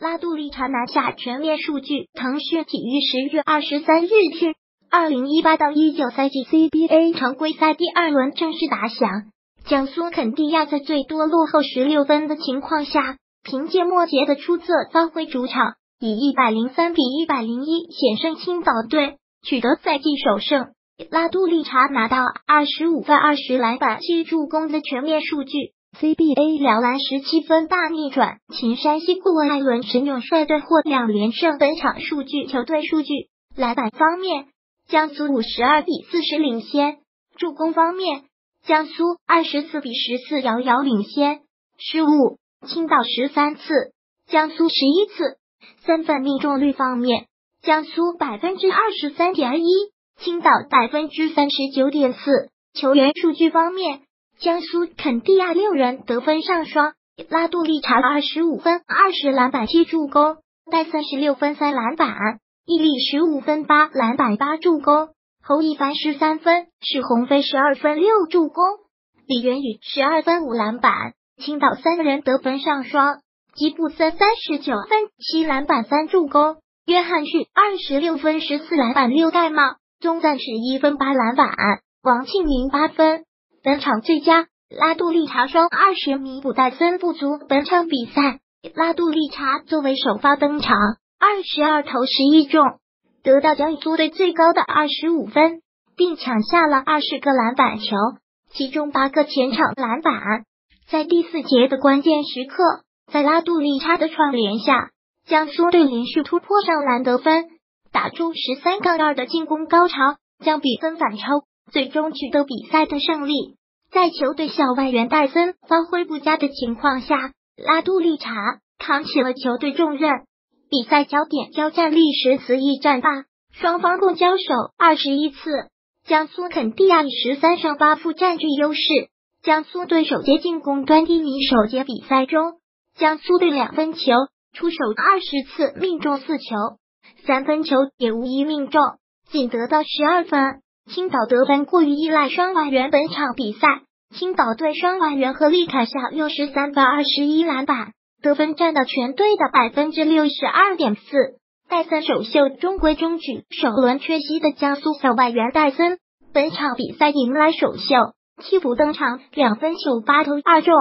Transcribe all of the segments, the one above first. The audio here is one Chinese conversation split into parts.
拉杜利查拿下全面数据。腾讯体育十月二十三日讯，二零一八到一九赛季 CBA 常规赛第二轮正式打响。江苏肯蒂亚在最多落后十六分的情况下，凭借莫杰的出色发挥，主场以一百零三比一百零一险胜青岛队，取得赛季首胜。拉杜利查拿到二十五分、二十篮板、七助攻的全面数据。CBA 辽篮十七分大逆转，秦山西顾问艾伦神勇率队获两连胜。本场数据球队数据：篮板方面，江苏五十二比四十领先；助攻方面，江苏二十四比十四遥遥领先。失误，青岛十三次，江苏十一次。三分命中率方面，江苏百分之二十三点一，青岛百分之三十九点四。球员数据方面。江苏肯蒂亚六人得分上双，拉杜利查二十五分、二十篮板、七助攻；戴森十六分、三篮板；伊利十五分、八篮板、八助攻；侯一凡十三分，史鸿飞十二分、六助攻；李元宇十二分、五篮板。青岛三人得分上双，吉布森三十九分、七篮板、三助攻；约翰逊二十六分、十四篮板、六盖帽；中赞十一分、八篮板；王庆明八分。本场最佳拉杜利查双二十米补戴森不足。本场比赛，拉杜利查作为首发登场，二十二投十一中，得到江苏队最高的二十五分，并抢下了二十个篮板球，其中八个前场篮板。在第四节的关键时刻，在拉杜利查的串联下，江苏队连续突破上篮得分，打出十三杠二的进攻高潮，将比分反超。最终取得比赛的胜利，在球队小外援戴森发挥不佳的情况下，拉杜利查扛起了球队重任。比赛焦点交战历时此役战罢，双方共交手二十一次，江苏肯蒂亚以十三胜八负占据优势。江苏队首节进攻端低迷，首节比赛中，江苏队两分球出手二十次，命中四球，三分球也无一命中，仅得到十二分。青岛得分过于依赖双外援，本场比赛，青岛队双外援和利凯下六十三分、二十一篮板，得分占到全队的百分之六十二点四。戴森首秀中规中矩，首轮缺席的江苏小外援戴森，本场比赛迎来首秀，替补登场，两分球八投二中，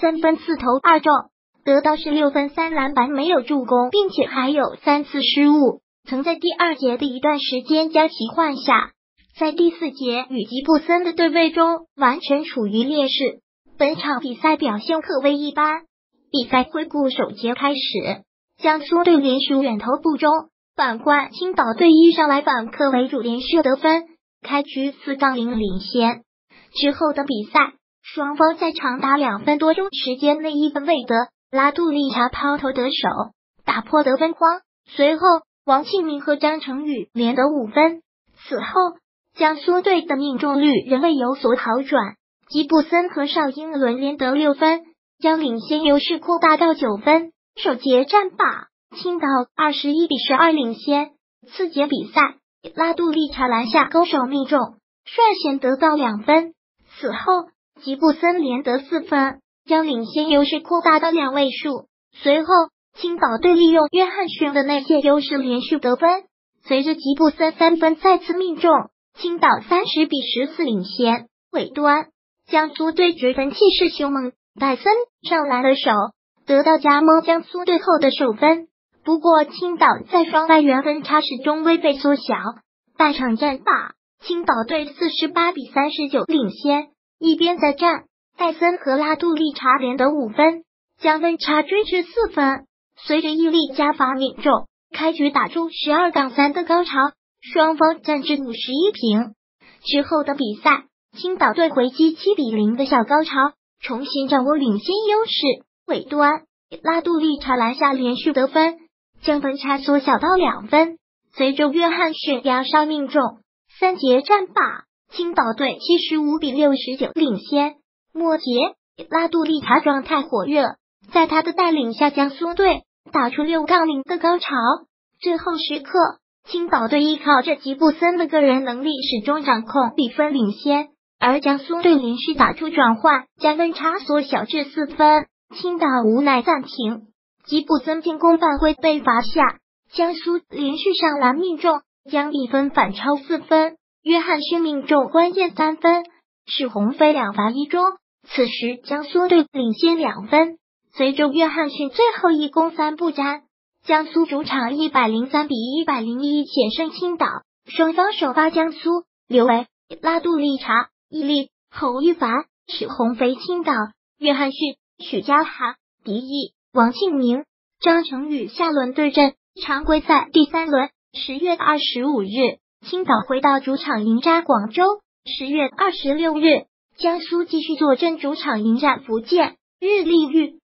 三分四投二中，得到十六分三篮板，没有助攻，并且还有三次失误，曾在第二节的一段时间将其换下。在第四节与吉布森的对位中，完全处于劣势。本场比赛表现可谓一般。比赛回顾首节开始，江苏队连续远投不中，反观青岛队一上来反客为主，连续得分，开局四杠零领先。之后的比赛，双方在长达两分多钟时间内一分未得，拉杜利查抛投得手，打破得分荒。随后，王庆明和张成宇连得五分。此后。江苏队的命中率仍未有所好转，吉布森和邵英伦连得六分，将领先优势扩大到九分。首节战罢，青岛二十一比十二领先。次节比赛，拉杜利查篮下勾手命中，率先得到两分。此后，吉布森连得四分，将领先优势扩大到两位数。随后，青岛队利用约翰逊的内线优势连续得分，随着吉布森三分再次命中。青岛三十比十四领先，尾端江苏队追分气势凶猛，戴森上来了手，得到加盟江苏队后的首分。不过青岛在双外援分差始终未被缩小，半场战罢，青岛队四十八比三十九领先。一边再战，戴森和拉杜利查连得五分，将分差追至四分。随着伊利加罚命中，开局打出十二杠三的高潮。双方战至五十一平之后的比赛，青岛队回击七比零的小高潮，重新掌握领先优势。尾端，拉杜利查篮下连续得分，将分差缩小到两分。随着约翰逊压杀命中，三节战罢，青岛队七十五比六十九领先。末节，拉杜利查状态火热，在他的带领下，江苏队打出六杠零的高潮。最后时刻。青岛队依靠着吉布森的个人能力，始终掌控比分领先，而江苏队连续打出转换，将分差缩小至四分。青岛无奈暂停。吉布森进攻犯规被罚下，江苏连续上篮命中，将比分反超四分。约翰逊命中关键三分，是红飞两罚一中。此时江苏队领先两分。随着约翰逊最后一攻三不沾，江苏主场一百零三比一百零一险胜青岛。双方首发江苏刘维、拉杜利查、伊利、侯玉凡是红飞青岛。约翰逊、许家涵、迪毅、王庆明、张成宇下轮对阵。常规赛第三轮十月二十五日，青岛回到主场迎战广州。十月二十六日，江苏继续坐镇主场迎战福建日立玉。